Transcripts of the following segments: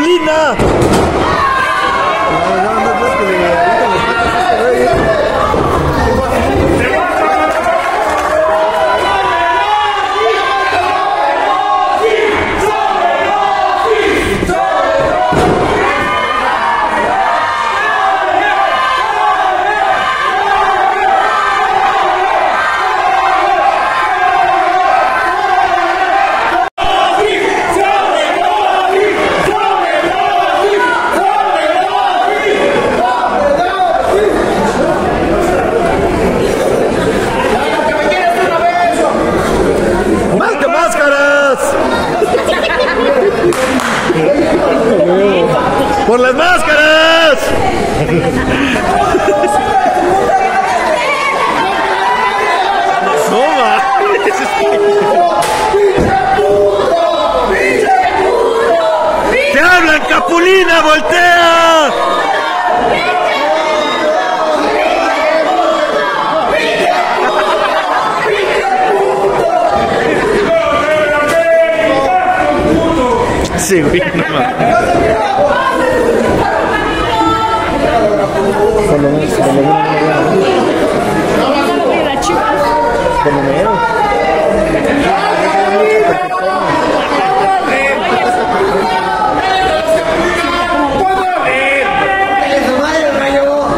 Capulina. ¡Por las máscaras! ¡Te hablan, Capulina! ¡Voltea! Sí, güey, no mames.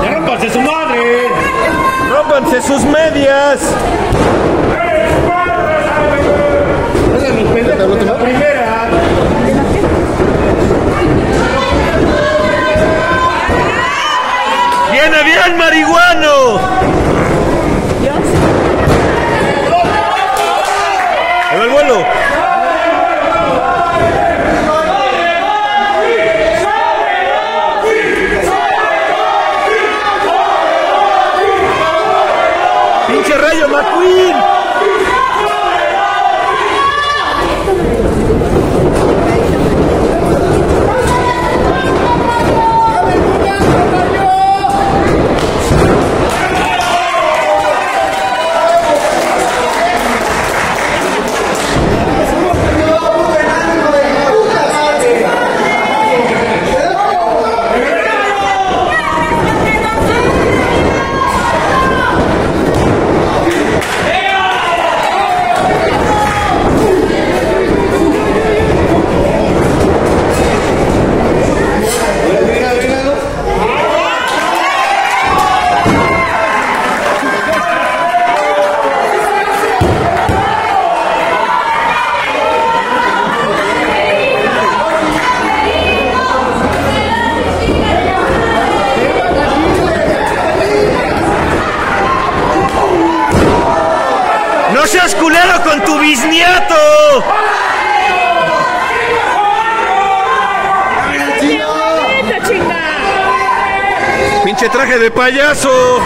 ¡Ya rompanse su madre! ¡Rómpanse sus medias! Primera. ¡Viene ¡No seas culero con tu bisnieto! ¡Pinche traje de payaso!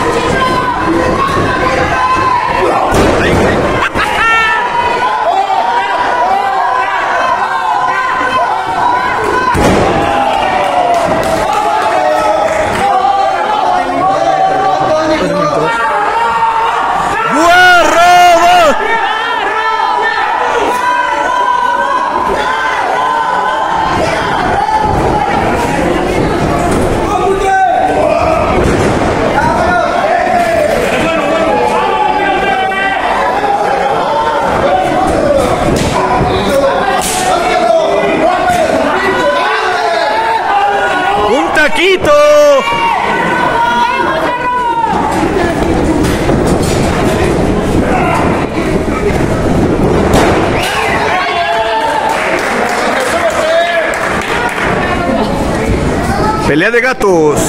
Pelea de gatos.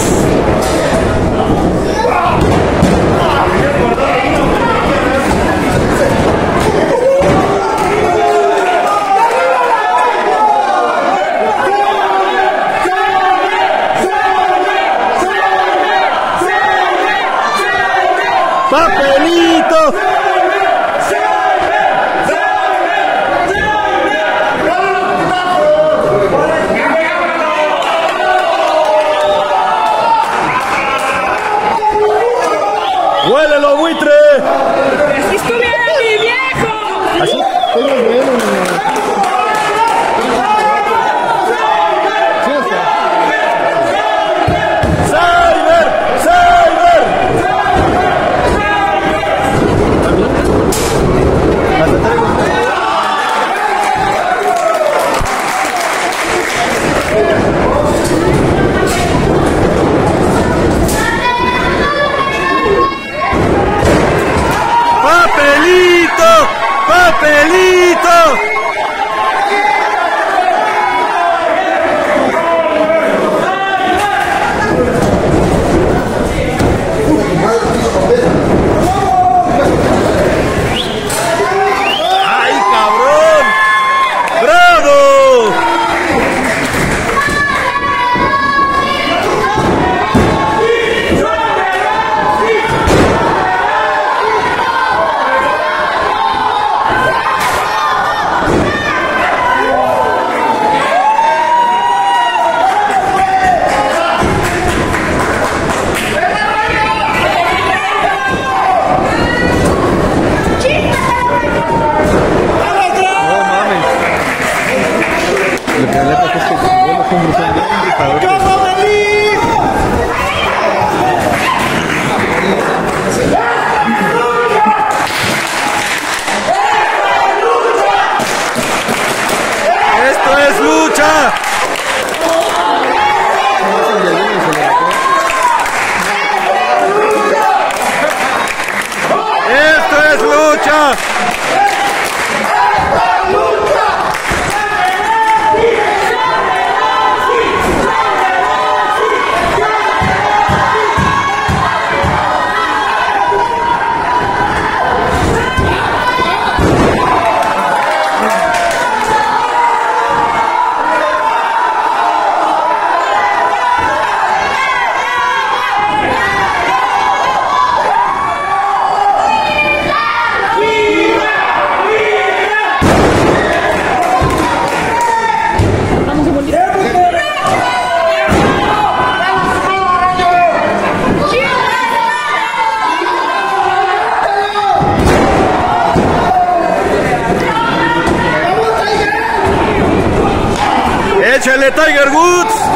Lo que es que los hombres son ¡Esto es lucha! ¡Échale, Tiger Woods!